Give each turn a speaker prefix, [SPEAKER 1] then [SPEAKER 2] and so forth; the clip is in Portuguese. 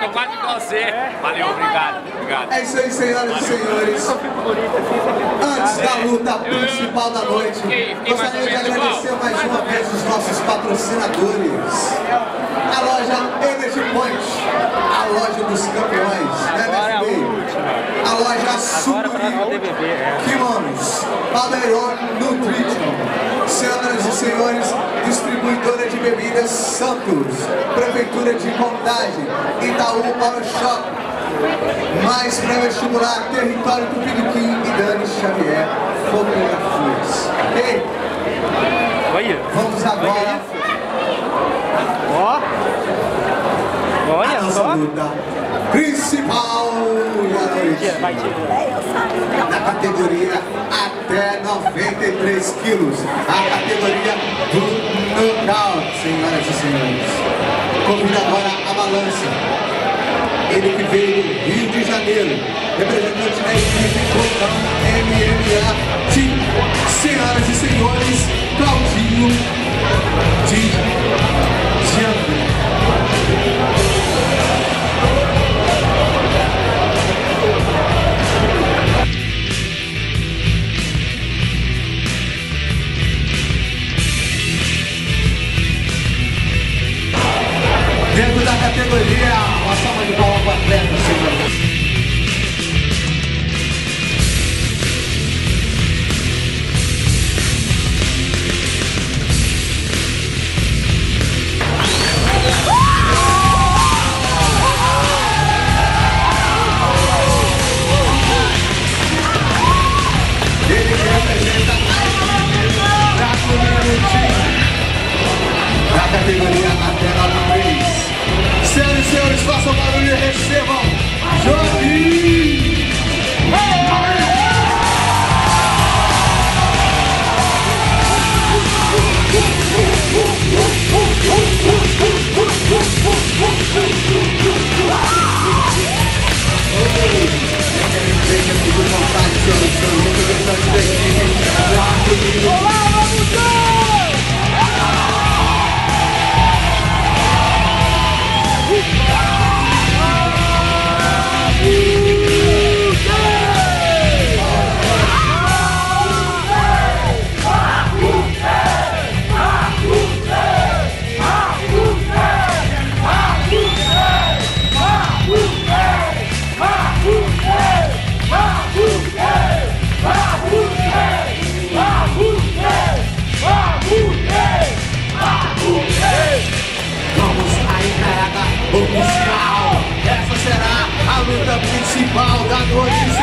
[SPEAKER 1] tô quase igual você. Valeu, obrigado, obrigado.
[SPEAKER 2] É isso aí, senhoras e senhores. Antes da luta principal da noite, gostaria de agradecer mais uma vez os nossos patrocinadores. A loja Energy Point, a loja dos campeões, né, MFB? A loja Super Kimonos, Baldeirão Nutrition. Senhoras e senhores, distribuidora de bebidas Santos, Prefeitura de Contagem, Itaú Auto Shop, mais pré-vestibular, Território Tupiniquim e Dani Xavier, Fotografias. Ok? Vamos agora Luta principal da noite. Na categoria até 93 quilos, a categoria do nocaute, senhoras e senhores. Convido agora a balança. Ele que veio do Rio de Janeiro, representante da equipe But yeah, I saw my ball, but then Destroy Essa será a luta principal da noite.